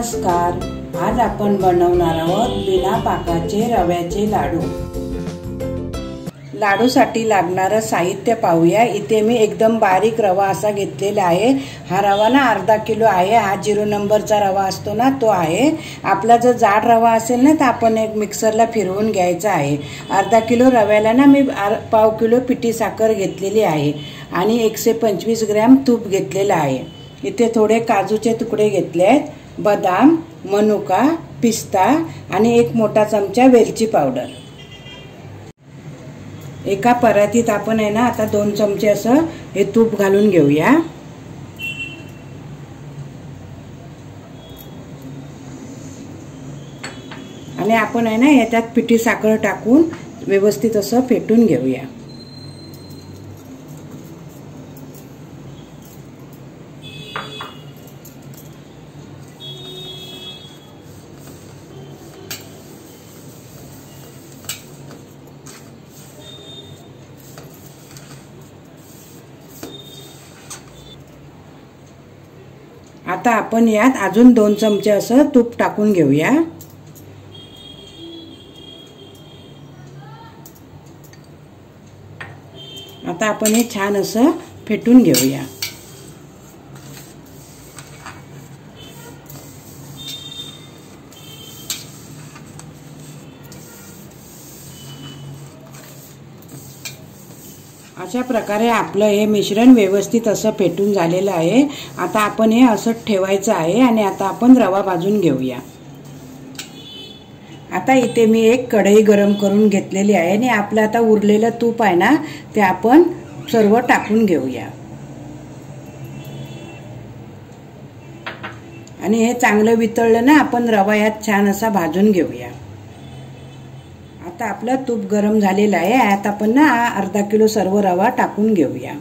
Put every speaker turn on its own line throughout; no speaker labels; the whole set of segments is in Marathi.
नमस्कार. आज आपण बनवणार आहोत बिना पाकाचे रव्याचे लाडू. लाडूसाठी लागणारं साहित्य पाहूया. इथे मी एकदम बारीक रवा असा घेतलेला आहे. हा रवा ना अर्धा किलो आहे. हा झिरो नंबरचा रवा असतो ना तो आहे. आपला जर जाड रवा असेल ना तर आपण एक मिक्सरला फिरवून घ्यायचा आहे. अर्धा किलो रव्याला ना मी पाव किलो पिठी साखर घेतलेली आहे. आणि एकशे पंचवीस ग्रॅम तूप घेतलेलं आहे. इथे थोडे काजूचे तुकडे घेतले आहेत बदाम मनुका पिस्ता आणि एक मोठा चमचा वेलची पावडर. एका परातीत आपण आहे ना आता दोन चमचे असं हे तूप घालून घेऊया. आणि आपण आहे ना याच्यात पिठी साखर टाकून व्यवस्थित असं फेटून घेऊया. आता आपण यात अजून दोन चमचे असं तूप टाकून घेऊया. आता आपण हे छान असं फेटून घेऊया. अशा प्रकारे आपलं हे मिश्रण व्यवस्थित असं फेटून झालेलं आहे. आता आपण हे असं ठेवायचं आहे आणि आता आपण रवा भाजून घेऊया. आता इथे मी एक कढई गरम करून घेतलेली आहे आणि आपलं आता उरलेलं तूप आहे ना ते आपण सर्व टाकून घेऊया. आणि हे चांगलं वितळलं ना आपण रवा यात छान असा भाजून घेऊया. आता आपलं तूप गरम झालेलं आहे. आता आपण ना अर्धा किलो सर्व रवा टाकून घेऊया.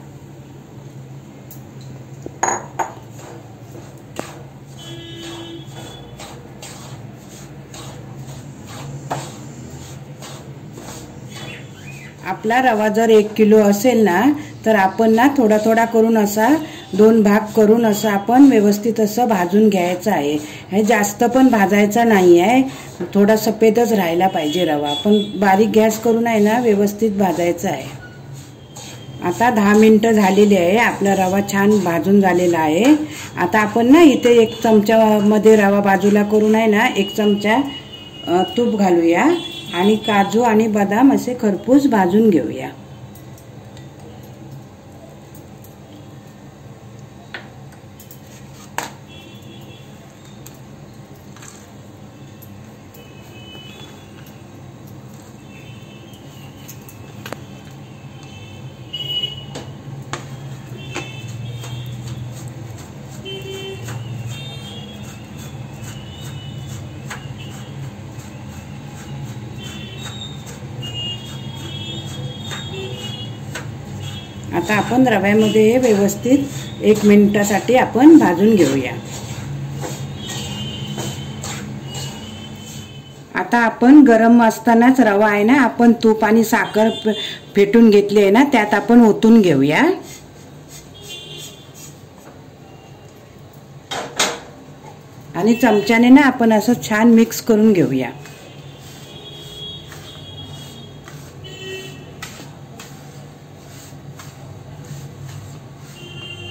आपला रवा जर एक किलो असेल ना तर आपण ना थोडा थोडा करून असा दोन भाग करून असं आपण व्यवस्थित असं भाजून घ्यायचं आहे. हे जास्त पण भाजायचा नाही आहे थोडा सफेदच राहायला पाहिजे रवा. पण बारीक गॅस करून आहे ना व्यवस्थित भाजायचं आहे. आता दहा मिनटं झालेली आहे. आपला रवा छान भाजून झालेला आहे. आता आपण ना इथे एक चमच्यामध्ये रवा बाजूला करून आहे ना एक चमचा तूप घालूया. आणि काजू आणि बदाम असे खरपूस भाजून घेऊया. आता आपण रव्यामध्ये व्यवस्थित एक मिनिटासाठी आपण भाजून घेऊया. आता आपण गरम असतानाच रवा आहे ना आपण तूप आणि साखर फेटून घेतली आहे ना त्यात आपण ओतून घेऊया. आणि चमच्याने ना आपण असं छान मिक्स करून घेऊया.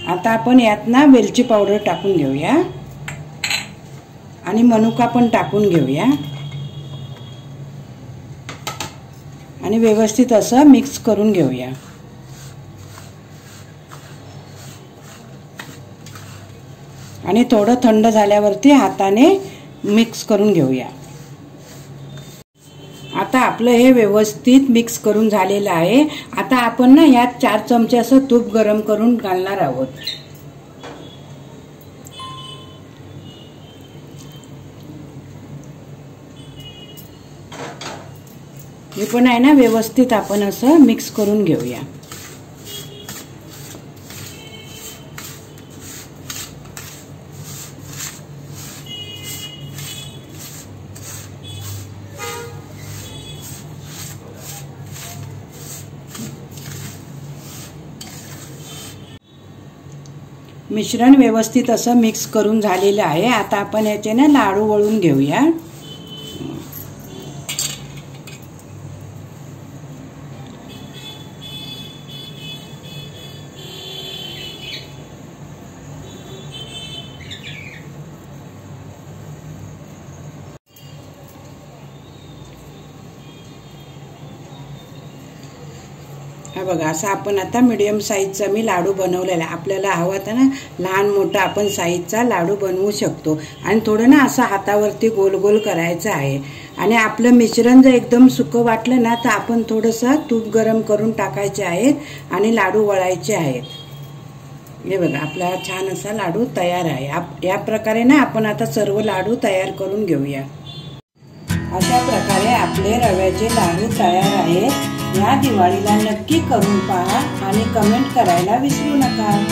आता आपण यात ना वेलची पावडर टाकून घेऊया. आणि मनुका पण टाकून घेऊया. आणि व्यवस्थित असं मिक्स करून घेऊया. आणि थोडं थंड झाल्यावरती हाताने मिक्स करून घेऊया. आता आपलं हे व्यवस्थित मिक्स करून झालेलं आहे. आता आपण ना यात चार चमचे असं तूप गरम करून घालणार आहोत. हे पण आहे ना व्यवस्थित आपण असं मिक्स करून घेऊया. मिश्रण व्यवस्थित असं मिक्स करून झालेलं आहे. आता आपण याचे ना लाडू वळून घेऊया. हा बघा असं आपण आता मिडियम साईजचा मी लाडू बनवलेला आहे. आपल्याला हवा तर ना लहान मोठा आपण साईजचा लाडू बनवू शकतो. आणि थोडं ना असं हातावरती गोल गोल करायचं आहे. आणि आपलं मिश्रण जर एकदम सुकं वाटलं ना तर आपण थोडंसं तूप गरम करून टाकायचे आहेत आणि लाडू वळायचे आहेत हे बघा आपला छान असा लाडू तयार आहे. या प्रकारे ना आपण आता सर्व लाडू तयार करून घेऊया. अशा प्रकारे आपले रव्याचे लाडू तयार आहेत. या दिवाळीला नक्की करून पहा आणि कमेंट करायला विसरू नका.